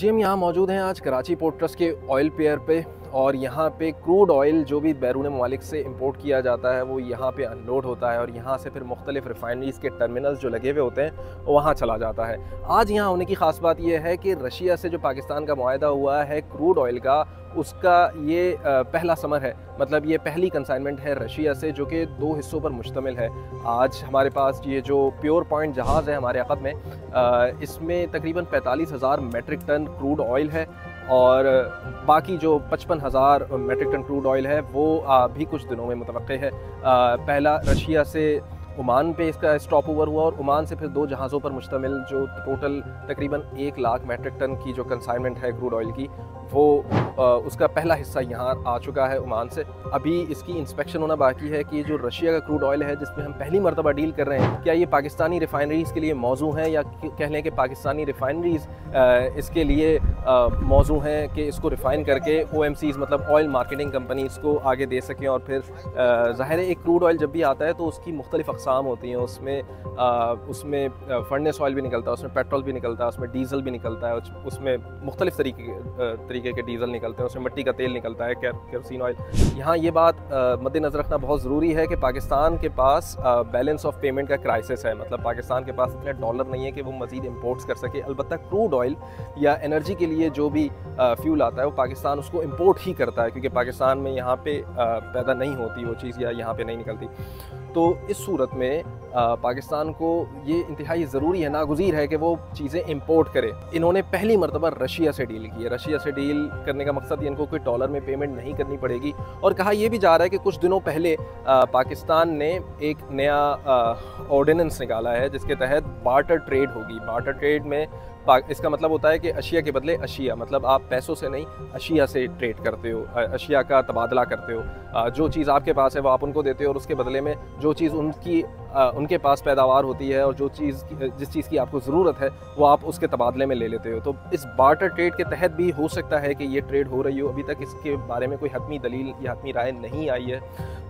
जी हम यहाँ मौजूद हैं आज कराची पोर्ट ट्रस्ट के ऑयल पेयर पे और यहाँ पे क्रूड ऑयल जो भी बैरून ममालिक से इंपोर्ट किया जाता है, वो यहाँ पे अनलोड होता है और यहाँ से फिर मुख्तलिफ़ रिफाइनरीज के टर्मिनल्स जो लगे हुए होते हैं वहाँ चला जाता है। आज यहाँ होने की ख़ास बात यह है कि रशिया से जो पाकिस्तान का माहा हुआ है, क्रूड ऑयल का उसका ये पहला समर है। मतलब ये पहली कंसाइनमेंट है रशिया से, जो कि दो हिस्सों पर मुश्तमिल है। आज हमारे पास ये जो प्योर पॉइंट जहाज़ है हमारे अकब में इसमें तकरीबन पैंतालीस हज़ार मेट्रिक टन क्रूड ऑयल है और बाकी जो पचपन हज़ार मेट्रिक टन क्रूड ऑयल है, वो भी कुछ दिनों में मुतव है। पहला रशिया से ओमान पे इसका स्टॉप ओवर हुआ और ओमान से फिर दो जहाज़ों पर मुश्तमिल जो टोटल तकरीबन एक लाख मेट्रिक टन की जो कंसाइनमेंट है क्रूड ऑयल की वो आ, उसका पहला हिस्सा यहाँ आ चुका है ओमान से। अभी इसकी इंस्पेक्शन होना बाकी है कि जो रशिया का क्रूड ऑयल है जिसमें हम पहली मरतबा डील कर रहे हैं क्या ये पाकिस्तानी रिफाइनरीज़ के लिए मौजू हैं या कह लें कि पाकिस्तानी रिफाइनरीज़ इसके लिए मौजू हैं कि इसको रिफ़ाइन करके ओ मतलब ऑयल मार्केटिंग कंपनीज़ को आगे दे सकें और फिर ज़ाहिर एक क्रूड ऑयल जब भी आता है तो उसकी मुख्तलिफ़ अकसाम होती हैं, उसमें उसमें फर्नेस ऑयल भी निकलता है, उसमें पेट्रोल भी निकलता है, उसमें डीजल भी निकलता है उसमें मुख्तलिफ़ तरीके तरीके के डीजल निकलते हैं, उसमें मिट्टी का तेल निकलता है केरोसिन ऑयल यहाँ ये बात मद्देनज़र रखना बहुत ज़रूरी है कि पाकिस्तान के पास बैलेंस ऑफ़ पेमेंट का क्राइसिस है। मतलब पाकिस्तान के पास इतने डॉलर नहीं है कि वो मज़ीद इम्पोर्ट्स कर सके। अलबत्त क्रूड ऑयल या एनर्जी के लिए जो भी फ्यूल आता है, वो पाकिस्तान उसको इम्पोर्ट ही करता है, क्योंकि पाकिस्तान में यहाँ पे पैदा नहीं होती वो चीज़ या यहाँ पे नहीं निकलती। तो इस सूरत में पाकिस्तान को ये इंतहाई ज़रूरी है, नागजीर है कि वो चीज़ें इम्पोर्ट करे। इन्होंने पहली मरतबा रशिया से डील की है। रशिया से डील करने का मकसद इनको कोई डॉलर में पेमेंट नहीं करनी पड़ेगी। और कहा यह भी जा रहा है कि कुछ दिनों पहले पाकिस्तान ने एक नया ऑर्डिनेंस निकाला है, जिसके तहत बार्टर ट्रेड होगी। बार्टर ट्रेड में इसका मतलब होता है कि अशिया के बदले अशिया मतलब आप पैसों से नहीं, अशिया से ट्रेड करते हो अशिया का तबादला करते हो। जो चीज़ आपके पास है, वो आप उनको देते हो और उसके बदले में जो चीज़ उनकी उनके पास पैदावार होती है और जो चीज़ जिस चीज़ की आपको ज़रूरत है, वो आप उसके तबादले में ले लेते हो। तो इस बार्टर ट्रेड के तहत भी हो सकता है कि ये ट्रेड हो रही हो। अभी तक इसके बारे में कोई हतमी दलील या हतमी राय नहीं आई है।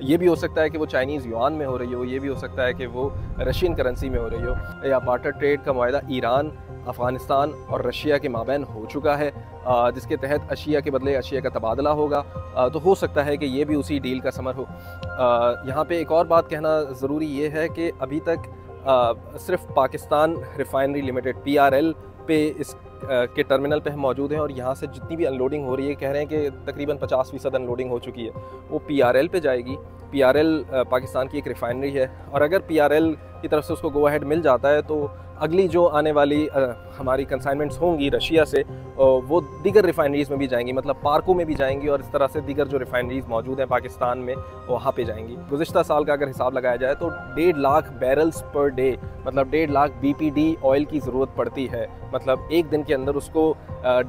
ये भी हो सकता है कि वो चाइनीज़ युआन में हो रही हो, ये भी हो सकता है कि वो रशियन करेंसी में हो रही हो, या बार्टर ट्रेड का माहा ईरान अफ़गानिस्तान और रशिया के माबेन हो चुका है जिसके तहत अशिया के बदले अशिया का तबादला होगा। तो हो सकता है कि ये भी उसी डील का समर हो। यहाँ पे एक और बात कहना ज़रूरी ये है कि अभी तक सिर्फ़ Pakistan refinery limited P R L पे इस के टर्मिनल पे हम मौजूद हैं और यहाँ से जितनी भी अनलोडिंग हो रही है, कह रहे हैं कि तकरीबन 50 फ़ीसद अनलोडिंग हो चुकी है, वो पीआरएल पे जाएगी। पीआरएल पाकिस्तान की एक रिफाइनरी है और अगर पीआरएल की तरफ़ से उसको गो अहेड मिल जाता है तो अगली जो आने वाली आ, हमारी कंसाइनमेंट्स होंगी रशिया से वो दीगर रिफाइनरीज़ में भी जाएँगी मतलब पार्कों में भी जाएँगी और इस तरह से दीगर जो रिफाइनरीज़ मौजूद हैं पाकिस्तान में वहाँ पे जाएँगी। गुजशत साल का अगर हिसाब लगाया जाए तो डेढ़ लाख बैरल्स पर डे मतलब डेढ़ लाख बीपीडी ऑयल की ज़रूरत पड़ती है। मतलब एक दिन के अंदर उसको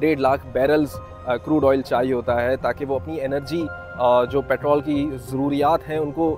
डेढ़ लाख बैरल्स क्रूड ऑयल चाहिए होता है ताकि वो अपनी एनर्जी जो पेट्रोल की ज़रूरियात हैं, उनको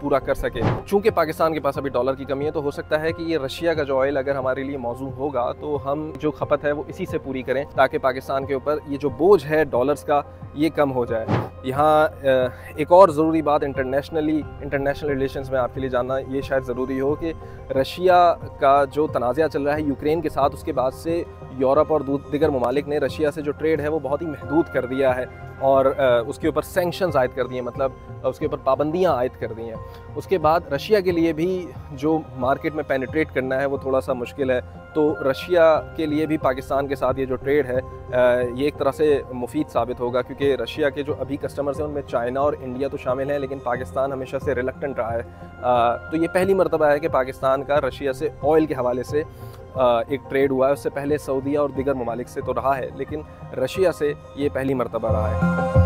पूरा कर सके। चूँकि पाकिस्तान के पास अभी डॉलर की कमी है तो हो सकता है कि ये रशिया का जो ऑयल अगर हमारे लिए मौजूद होगा तो हम जो खपत है, वो इसी से पूरी करें, ताकि पाकिस्तान के ऊपर ये जो बोझ है डॉलर्स का ये कम हो जाए। यहाँ एक और ज़रूरी बात इंटरनेशनली इंटरनेशनल रिलेशंस में आपके लिए जानना ये शायद ज़रूरी हो कि रशिया का जो तनाज़ा चल रहा है यूक्रेन के साथ, उसके बाद से यूरोप और दिगर ममालिक ने रशिया से जो ट्रेड है वो बहुत ही महदूद कर दिया है और उसके ऊपर सेंक्शन आयद कर दिए मतलब उसके ऊपर पाबंदियाँ आयद कर दी हैं। उसके बाद रशिया के लिए भी जो मार्केट में पेनिट्रेट करना है वो थोड़ा सा मुश्किल है। तो रशिया के लिए भी पाकिस्तान के साथ ये जो ट्रेड है ये एक तरह से मुफीद साबित होगा क्योंकि रशिया के जो अभी कस्टमर्स हैं, उनमें चाइना और इंडिया तो शामिल हैं, लेकिन पाकिस्तान हमेशा से रिलेक्टेंट रहा है। तो ये पहली मरतबा है कि पाकिस्तान का रशिया से ऑयल के हवाले से एक ट्रेड हुआ है। उससे पहले सऊदीया और दिगर ममालिक से तो रहा है, लेकिन रशिया से ये पहली मरतबा रहा है।